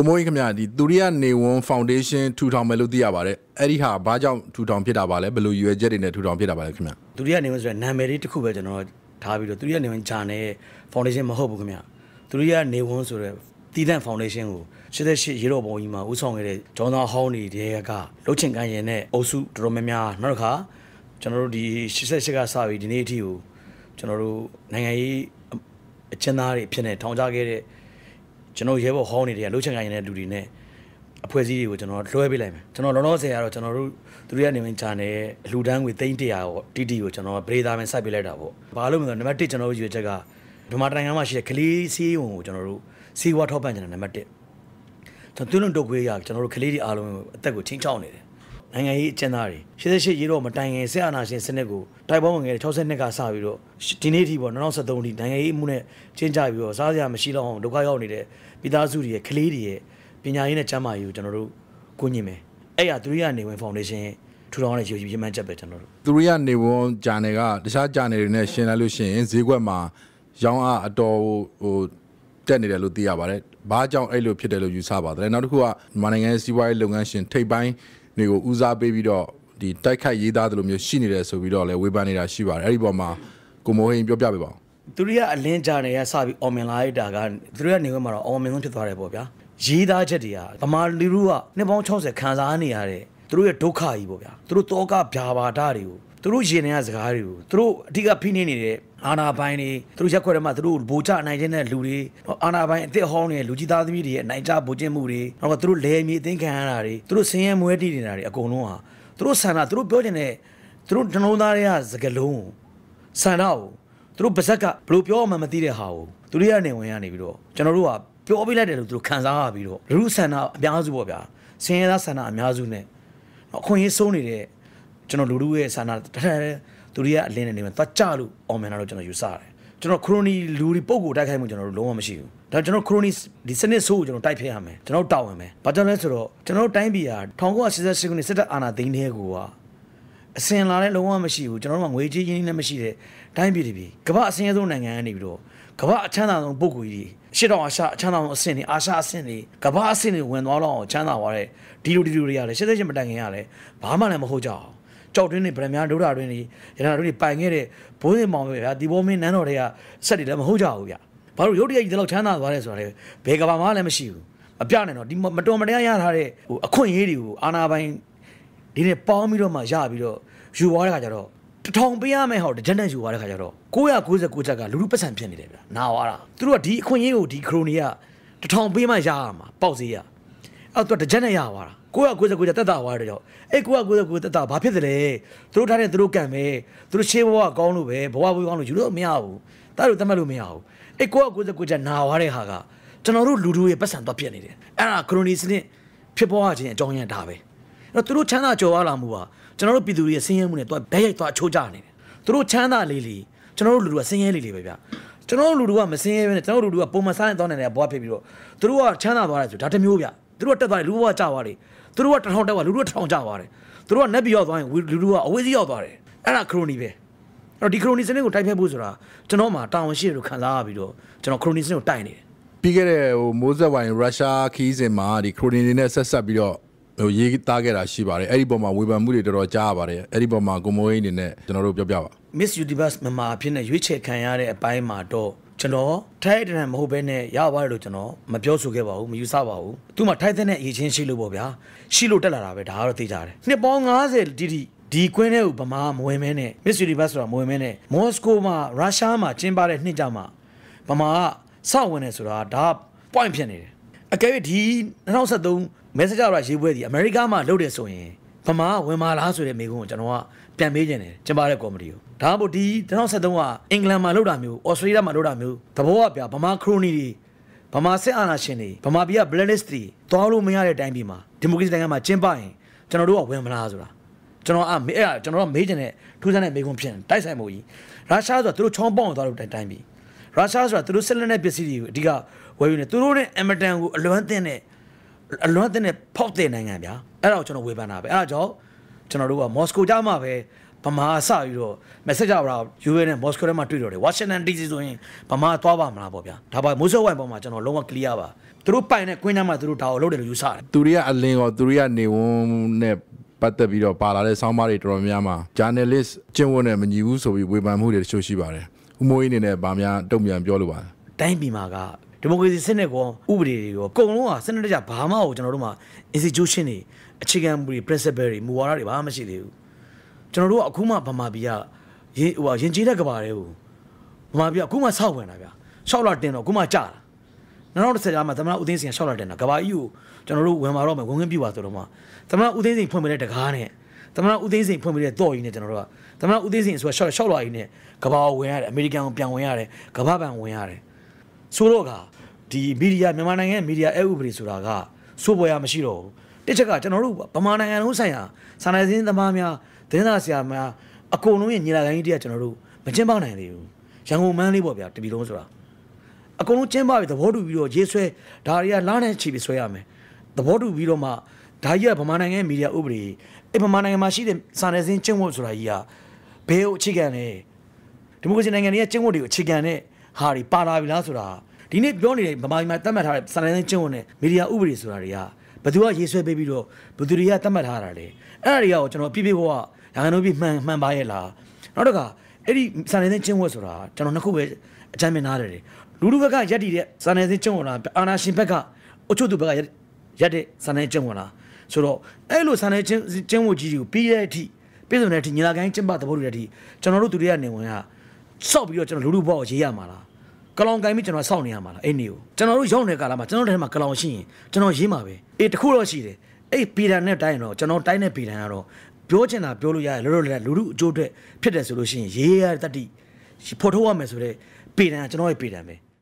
ကိုမိုးကြီးခင်ဗျာဒီသူရိယနေဝွန်ဖောင်ဒေးရှင်းထူထောင်မယ်လို့သိရပါတယ်အဲ့ဒီဟာဘာကြောင့်ထူထောင်ဖြစ်တာပါလဲဘယ်လိုရွယ်ချက်တွေနဲ့ထူထောင်ဖြစ်တာပါလဲခင်ဗျာဒုတိယနေဝင်ဆိုတဲ့နာမည်လေးတစ်ခုပဲကျွန်တော်ထားပြီးတော့ဒုတိယနေဝင်ဂျာနယ် foundation မဟုတ်ဘူးခင်ဗျဒုတိယနေဝင်ဆိုတဲ့တီတန့် foundation ကို88ရေတော်ပုံကြီးမှာဦးဆောင်ခဲ့တဲ့ဂျွန်သာဟောင်းနေတဲ့ကလှုပ်ချင်ကန်ရင်နဲ့အုပ်စုတော်တော်များများနောက်တစ်ခါကျွန်တော်တို့ဒီ88ကစပြီးဒီနေ့အထိကိုကျွန်တော်တို့နိုင်ငံရေးအကျဉ်းသားတွေဖြစ်နေထောင်ချခဲ့တဲ့ ကျွန်တော်ရဲဘော်ဟောင်းနေတဲ့လှုပ်ချင်ကန်ရင်တဲ့လူတွေနဲ့အဖွဲ့အစည်းတွေကိုကျွန်တော်လွှဲပေးလိုက်မယ်ကျွန်တော်လောလောဆယ်ကတော့ကျွန်တော်တို့သူတို့ကနေဝင်ချာနေအလူတန်းငွေ300ရောတီတီကိုကျွန်တော်ဗရေသားမင်းစိုက်ပေးလိုက်တာပေါ့ဘာလို့မလဲနံပါတ်1ကျွန်တော်တို့ရွေးချက်ကဗမာတိုင်းကမှရှိတဲ့ကလေးစီးဝင်ကိုကျွန်တော်တို့စီးဝါထောက်ပံ့ကြတယ်နံပါတ်1ကျွန်တော်တွန်းလွန်တုတ်ခွေးရကျွန်တော်တို့ကလေးတွေအားလုံးအသက်ကိုချင်းချောင်းနေတယ် နိုင်ငံရေးအကျဉ်းသားတွေ88ရေတော့မတိုင်ခင်ဆက်အာဏာရှင်စနစ်ကိုတိုက်ပွဲဝင်ခဲ့တဲ့62ကစပြီးတော့ဒီနေ့ထိပေါ့2023ထိနိုင်ငံရေးအမှုနဲ့ချင်းကြပြီးတော့စားစရာမရှိတော့အောင်ဒုက္ခရောက်နေတဲ့ပြည်သားစုတွေရဲ့ကလေးတွေရဲ့ပညာရေးနဲ့ကျန်းမာရေးကိုကျွန်တော်တို့ကိုညင်မယ်အဲ့ရသူရိယနေဝင်ဖောင်ဒေးရှင်းထူထောင်တဲ့ရည်ရည်မှန်းချက်ပဲကျွန်တော်တို့သူရိယနေဝွန်ဂျာနယ်ကတခြားဂျာနယ်တွေနဲ့ရှင်းလိုက်လို့ရှိရင်ဈေးကွက်မှာရောင်းအားအတော်ဟိုတက်နေတယ်လို့သိရပါတယ်ဘာကြောင့်အဲ့လိုဖြစ်တယ်လို့ယူဆပါတယ်နောက်တစ်ခုကမြန်မာနိုင်ငံရဲ့စီးပွားရေးလုပ်ငန်းရှင်ထိပ်ပိုင်း တွေကိုဦးစားပေးပြီးတော့ဒီတိုက်ခိုက်ရေးသားတယ်လို့မျိုးရှိနေတယ်ဆိုပြီးတော့လည်းဝေဖန်နေတာရှိပါတယ်အဲ့ဒီပေါ်မှာကိုမိုးဟင်းပြောပြပေးပါဦးသူရိယအလင်းကြနေရစပြီးအော်မင်လာလိုက်တာကသူရိယနေဝဲမှာတော့အော်မင်ဆုံးဖြစ်သွားတယ်ပေါ့ဗျာရေးသားချက်တွေကဗမာလူလူကနှစ်ပေါင်း60ခံစားနေရတဲ့သူတို့ရဲ့ဒုက္ခကြီးပေါ့ဗျာသူတို့တောကဗျာပါဒတွေကိုသူတို့ရင်ထဲကစကားတွေကိုသူတို့အဓိကဖိနေနေတဲ့ အာနာပိုင်းတွေသူတို့ရက်ခွက်ထဲမှာသူတို့ဗိုလ်ချနိုင်ခြင်းတဲ့လူတွေအာနာပိုင်းအစ်စ်ဟောင်းတွေလူကြီးသားသမီးတွေရဲ့နိုင်ကြဗိုလ်ကျင့်မှုတွေနောက်ကသူတို့လဲမြေအသိခံရတာတွေသူတို့ဆင်းရဲမွဲတည်နေတာတွေအကုန်လုံးဟာသူတို့ဆန္ဒသူတို့ပြောချင်တဲ့သူတို့နှလုံးသားတွေကစကလုံးဆန္ဒကိုသူတို့ပါဇက်ကဘယ်လိုပြောမှမသိတဲ့ဟာကိုသူတို့ရနေဝင်ရနေပြီးတော့ကျွန်တော်တို့ကပြောပြလိုက်တယ်လို့သူတို့ခံစားရပြီးတော့လူဆန္ဒအများစုပေါ့ဗျာဆင်းရဲသားဆန္ဒအများစုနဲ့အခွင့်အရေးဆုံးနေတဲ့ကျွန်တော်လူလူရဲ့ဆန္ဒတထက် သူတွေကအလင်းနေနေမှာသွားကြလို့အောင်မြန်တာလို့ကျွန်တော်ယူဆရတယ်ကျွန်တော်ခရိုနီလူတွေပုံကိုတိုက်ခိုက်မှုကျွန်တော်တို့လုံးဝမရှိဘူးဒါကျွန်တော်ခရိုနီဒီစနစ်ဆိုးကိုကျွန်တော်တိုက်ဖျက်ရမယ်ကျွန်တော်တောက်ဝင်မယ်ဘာကြောင့်လဲဆိုတော့ကျွန်တော်တိုင်းပြည်ဟာ1988ခုနှစ်စစ်တပ်အာဏာသိမ်းတဲ့ကိုကအစင်လာတဲ့လုံးဝမရှိဘူးကျွန်တော်တို့ကငွေကြေးရင်းနှီးလည်းမရှိတဲ့တိုင်းပြည်တွေပြီကမ္ဘာအစင်းဆုံးနိုင်ငံကနေပြီးတော့ကမ္ဘာအချမ်းသာဆုံးပုဂ္ဂိုလ်ကြီးရှစ်တော်အာရှအချမ်းသာဆုံးအဆင့်တွေအာရှအဆင့်တွေကမ္ဘာအဆင့်တွေဝင်သွားတော့ချမ်းသာသွားတဲ့ဒီလိုဒီလိုတွေရတယ်ရှစ်သက်ချင်းမတိုင်ခင်ရတယ်ဘာမှလည်းမဟုတ်ကြအောင် ကြောက်တွင်းနေဗရမများဒုဒတွင်းနေရနာတို့တွေပိုင်ခဲ့တဲ့ဘိုးစင်မောင်ပဲဗျာဒီဘောမင်းနန်းတော်တွေကဆက်တွေလည်းမဟုတ်ကြဘူးဗျာဘာလို့ရုတ်တရက်ကြီးဒီလောက်ချမ်းသာသွားတယ်ဆိုတာလေဘယ်ကဘာမှလည်းမရှိဘူးမပြနိုင်တော့ဒီမတော်မတရားရထားတဲ့ဟိုအခွင့်အရေးတွေကိုအာနာပိုင်ဒီနေ့ပေါင်းပြီးတော့မှရပြီးတော့ယူသွားတဲ့ခါကျတော့တထောင်ပေးရမယ်ဟောတကြက်နဲ့ယူသွားတဲ့ခါကျတော့999ချက်ကလူလူပတ်စံဖြစ်နေတယ်ဗျာနာသွားတာသူတို့ကဒီအခွင့်အရေးကိုဒီခရိုနီကတထောင်ပေးမှရရမှာပေါက်စေးရ အဲ့တော့တကြက်နဲ့ရသွားတာ999ချက်တက်တာသွားတယ်ကြောင့်အဲ့999တက်တာဘာဖြစ်တယ်လဲသူတို့ထားတဲ့သူတို့ကံပဲသူတို့ရှေးဘဝကောင်းလို့ပဲဘဝဘဝကောင်းလို့ယူလို့မရဘူးတားလို့တတ်မှတ်လို့မရဘူးအဲ့999ချက်နာသွားတဲ့ဟာကကျွန်တော်တို့လူတို့ရဲ့ပတ်စံတော့ပြက်နေတယ်အဲ့ဒါခရိုနီစနစ်ဖြစ်ပေါ်ခြင်းအကြောင်းရင်းဒါပဲအဲ့တော့သူတို့ချမ်းသာကြော်ရလာမှုဟာကျွန်တော်တို့ပြည်သူတွေရဲ့ဆင်းရဲမှုနဲ့တော့ဘဲရိုက်သွားအချိုးကျနေတယ်သူတို့ချမ်းသာလေးလေးကျွန်တော်တို့လူတို့ကဆင်းရဲလေးလေးပဲဗျကျွန်တော်တို့လူတို့ကမဆင်းရဲပဲနဲ့ကျွန်တော်တို့လူတို့ကပုံမှန်စားနေတော့နေတဲ့ဘွားဖြစ်ပြီးတော့သူတို့ကချမ်းသာသွားတယ်ဆိုဒါတစ်မျိုးဗျ သူတို့ကတက်သွားတယ်လူဘွားကျသွားတယ်သူတို့ကတထောင်တက်သွားလူတို့တထောင်ကျသွားတယ်သူတို့ကနက်ပြီးရောက်သွားရင်လူတို့ကအဝေးစီးရောက်သွားတယ်အဲ့ဒါခရိုနီပဲအဲ့တော့ဒီခရိုနီစနစ်ကိုတိုက်ဖျက်ဖို့ဆိုတာကျွန်တော်မှတာဝန်ရှိတယ်လို့ခံစားရပြီးတော့ကျွန်တော်ခရိုနီစနစ်ကိုတိုက်နေတယ်ပြီးခဲ့တဲ့ဟိုမိုးဆက်ဝိုင်ရုရှားခီးစဉ်မှာဒီခရိုနီတွေနဲ့ဆက်ဆက်ပြီးတော့ဟိုရေးသားခဲ့တာရှိပါတယ်အဲ့ဒီပုံမှာဝေဖန်မှုတွေတော်တော်ကြားရပါတယ်အဲ့ဒီပုံမှာကိုမိုးဟင်းအနေနဲ့ကျွန်တော်တို့ပြောပြပါ Miss Universe မြန်မာအဖြစ်နဲ့ရွေးချယ်ခံရတဲ့အပိုင်းမှာတော့ ကျွန်တော်ထိုက်တန်မဟုတ်ဘဲနဲ့ရပါတယ်လို့ကျွန်တော်မပြောဆိုခဲ့ပါဘူးမယူဆပါဘူးသူမှထိုက်တဲ့အရေးချင်းရှိလို့ပေါ့ဗျာရှိလို့တက်လာတာပဲဒါကတော့သိကြတယ်နှစ်ပေါင်း90တိတိဒီကွင်းထဲကိုဗမာမဝင်မဲနဲ့ Miss Universe ဆိုတာမဝင်မဲနဲ့မော်စကိုမှာရုရှားမှာကျင်းပတဲ့နှစ်ကြမှာဗမာကစောက်ဝင်နေဆိုတာဒါ point ဖြစ်နေတယ်အကယ်၍ဒီ2023 message ရရေးပွဲဒီအမေရိကမှာလုပ်တယ်ဆိုရင် ဗမာကဝင်မာလားဆိုတဲ့မိကုန်းကိုကျွန်တော်ကပြန်မေးခြင်းတယ်ကျင်းပတဲ့ကော်မတီကိုဒါမှမဟုတ်ဒီ2023ကအင်္ဂလန်မှာလုပ်တာမျိုးဩစတြေးလျမှာလုပ်တာမျိုးသဘောကပြဗမာခရိုနီတွေဗမာစစ်အာဏာရှင်တွေဗမာပြည်က blacklist တွေသွားလို့မရတဲ့အတိုင်းပြည်မှာဒီမိုကရေစီနိုင်ငံမှာကျင်းပရင်ကျွန်တော်တို့ကဝင်မလားဆိုတာကျွန်တော်အမေအဲ့ကျွန်တော်တို့မေးခြင်းနဲ့ထူးဆန်းတဲ့မိကုန်းဖြစ်တိုက်ဆိုင်မှုကြီးရုရှားဆိုတာသူတို့ချောင်းပေါအောင်သွားလို့တိုင်းပြည်ရုရှားဆိုတာသူတို့စစ်လက်နက်ပစ္စည်းတွေကိုအဓိကဝယ်ယူနေသူတို့နဲ့အမတန်ကိုအလွမ်းသင့်တဲ့အလွမ်းသင့်တဲ့ဖောက်တဲ့နိုင်ငံဗျာ အဲ့ဒါကိုကျွန်တော်ဝေဖန်တာပဲအဲ့ဒါကြောင့်ကျွန်တော်တို့ကမော်စကိုကြားမှာပဲဗမာအစပြီးတော့ message အပရာ UN နဲ့ Moscow ထဲမှာတွေ့တော့တယ် Washington DC ဆိုရင်ဗမာသွားပါမလားပေါ့ဗျာဒါပါမိုးစောဝိုင်ပေါ်မှာကျွန်တော်လုံးဝ clear ပါသူတို့ပိုင်တဲ့ကွင်းထဲမှာသူတို့ဒါကိုလုပ်တယ်လို့ယူဆတယ်သူတွေကအလင်းရောသူတွေကနေဝန်နဲ့ပတ်သက်ပြီးတော့ပါလာတဲ့ဆောင်းပါးတွေတော်တော်များများမှာ journalist ကျင့်ဝတ်နဲ့မညီဘူးဆိုပြီးဝေဖန်မှုတွေတချို့ရှိပါတယ်ဥမိုးကြီးအနေနဲ့ဗာများတုံ့ပြန်ပြောလို့ပါတယ်တိုင်းပြည်မှာကဒီမိုကရေစီစနစ်ကောဥပဒေတွေရောအကုန်လုံးကစနစ်တကျဘာမှကိုကျွန်တော်တို့မှာ institution တွေ အခြေခံမူတွေ principle တွေမူဝါဒတွေဘာမှမရှိသေးဘူးကျွန်တော်တို့ကအခုမှဗမာပြည်ကရင်ဟိုဟာရင်ကျေးတဲ့ကဘာတွေကိုဗမာပြည်ကအခုမှစောက်ဝင်တာဗျာရှောက်လာတင်တော့အခုမှကြာတာ2010ကျမှသမဏဦးသိန်းစင်ကရှောက်လာတင်တာကဘာကြီးကိုကျွန်တော်တို့ဝင်มาတော့မယ်ဝင်ဝင်ပြပါဆိုတော့မှသမဏဦးသိန်းစင်ဖွင့်ပေးတဲ့တကားနဲ့သမဏဦးသိန်းစင်ဖွင့်ပေးတဲ့တော့ကြီးနဲ့ကျွန်တော်တို့ကသမဏဦးသိန်းစင်ဆိုတာရှောက်ရှောက်လာကြီးနဲ့ကဘာကိုဝင်ရတယ်အမေရိကန်ကိုပြန်ဝင်ရတယ်ကဘာပန်ဝင်ရတယ်ဆိုတော့ကဒီမီဒီယာမြန်မာနိုင်ငံရဲ့မီဒီယာအဥပဒေဆိုတာကစိုးပေါ်ရမရှိတော့ဘူး တစ်ချက်ကကျွန်တော်တို့ဗမာနိုင်ငံလုံးဆိုင်ရာစာနယ်ဇင်းသမားများသတင်းစာဆရာများအကုန်လုံးရဲ့ညီလာခံကြီးတည်းကကျွန်တော်တို့မကျင်းပနိုင်သေးဘူးရန်ကုန်မန်းလေးပေါ့ဗျာတပီလုံးဆိုတာအကုန်လုံးကျင်းပပြီးသဘောတူပြီးတော့ရေးဆွဲဒါတွေကလားနဲ့ချီပြီးဆွဲရမယ်သဘောတူပြီးတော့မှဒါကြီးကဗမာနိုင်ငံရဲ့မီဒီယာဥပဒေအဲ့ဗမာနိုင်ငံမှာရှိတဲ့စာနယ်ဇင်းကျင့်ဝတ်ဆိုတာကြီးကဘယ်ကိုအခြေခံလဲဒီမိုကရေစီနိုင်ငံတွေကကျင့်ဝတ်တွေကိုအခြေခံတဲ့ဟာတွေပါလာပြီလားဆိုတာဒီနေ့ပြောနေတဲ့ဗမာပြည်မှာသတ်မှတ်ထားတဲ့စာနယ်ဇင်းကျင့်ဝတ်နဲ့မီဒီယာဥပဒေဆိုတာတွေက ဘယ်သူကရေးဆွဲပေးပြီးတော့ဘယ်သူတွေကသတ်မှတ်ထားတာလဲအဲ့ဒါတွေကကျွန်တော်ပြပြဘဝရဟန်းတို့ပြမှန်မှန်ပါရဲ့လားနောက်တစ်ခါအဲ့ဒီစာနယ်ဇင်းကျင့်ဝတ်ဆိုတာကျွန်တော်နှစ်ခုပဲအကြမ်းမြင်နာတယ်လူလူဘက်ကရက်တည်တဲ့စာနယ်ဇင်းကျင့်ဝတ်လားအာနာရှင်ဘက်ကအုပ်ချုပ်သူဘက်ကရက်တဲ့စာနယ်ကျင့်ဝတ်လားဆိုတော့အဲ့လိုစာနယ်ကျင့်ကျင့်ဝတ်ကြီးတွေကိုပြီးတဲ့အထိပြည်စုံတဲ့အထိညီလာခံကျင့်ပသဘောတူတဲ့အထိကျွန်တော်တို့သူတွေကနေဝင်ကစောက်ပြီးတော့ကျွန်တော်လူလူဘောက်ကိုရေးရမှာလား ကလောင်ကင်ပြီးကျွန်တော်စောက်နေရမှာလားအဲ့နေကိုကျွန်တော်တို့ရောက်နေတဲ့ကာလမှာကျွန်တော်တို့ထဲမှာကလောင်ရှိရင်ကျွန်တော်ရေးမှာပဲအေးတခုတော့ရှိတယ်အဲ့ပီတန်နဲ့တိုင်းတော့ကျွန်တော်တိုင်းနဲ့ပီတန်ကတော့ပြောချင်တာပြောလို့ရတယ်လောလောလတ်လူလူအကျိုးအတွက်ဖြစ်တယ်ဆိုလို့ရှိရင်ရေးရတဲ့တတိဖော်ထုတ်ရမယ်ဆိုတော့ပီတန်ကကျွန်တော်ရဲ့ပီတန်ပဲ